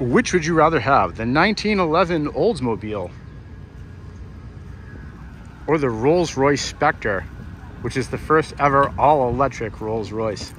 Which would you rather have, the 1911 Oldsmobile or the Rolls-Royce Spectre, which is the first ever all-electric Rolls-Royce?